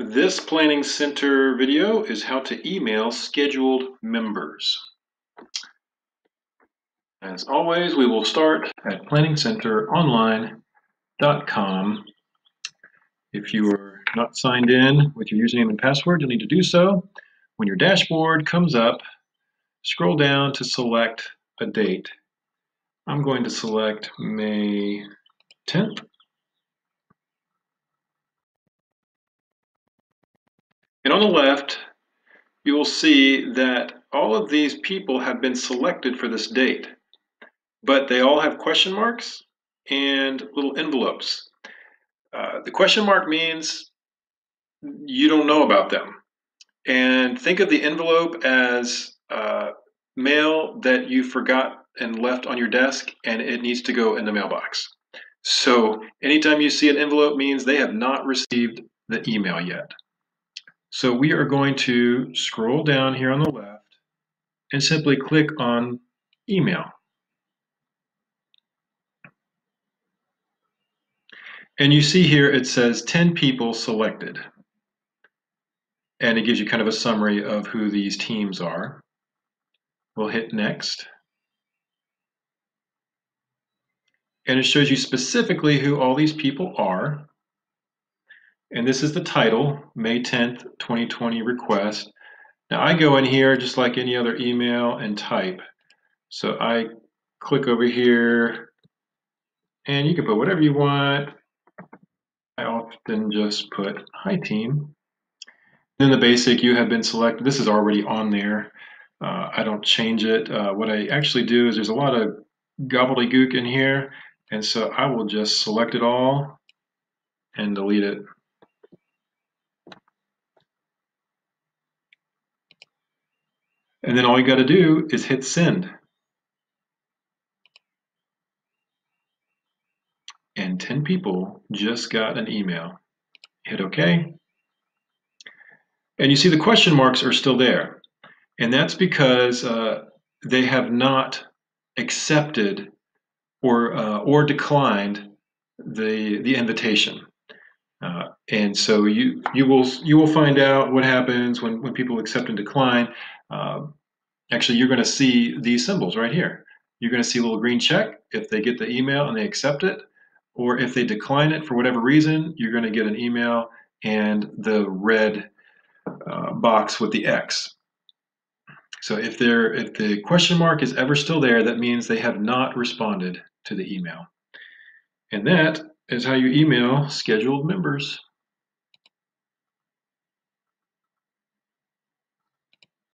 This Planning Center video is how to email scheduled members. As always, we will start at planningcenteronline.com. If you are not signed in with your username and password, you'll need to do so. When your dashboard comes up, scroll down to select a date. I'm going to select May 10th. And on the left, you will see that all of these people have been selected for this date, but they all have question marks and little envelopes. Uh, the question mark means you don't know about them. And think of the envelope as uh, mail that you forgot and left on your desk and it needs to go in the mailbox. So anytime you see an envelope means they have not received the email yet. So we are going to scroll down here on the left and simply click on email. And you see here it says 10 people selected. And it gives you kind of a summary of who these teams are. We'll hit next. And it shows you specifically who all these people are. And this is the title, May 10th, 2020 request. Now I go in here just like any other email and type. So I click over here and you can put whatever you want. I often just put hi team. Then the basic you have been selected. This is already on there. Uh, I don't change it. Uh, what I actually do is there's a lot of gobbledygook in here. And so I will just select it all and delete it. And then all you got to do is hit send. And 10 people just got an email. Hit OK. And you see the question marks are still there. And that's because uh, they have not accepted or, uh, or declined the, the invitation. Uh, and so you you will you will find out what happens when, when people accept and decline. Uh, actually, you're going to see these symbols right here. You're going to see a little green check if they get the email and they accept it, or if they decline it for whatever reason, you're going to get an email and the red uh, box with the X. So if there if the question mark is ever still there, that means they have not responded to the email. And that is how you email scheduled members.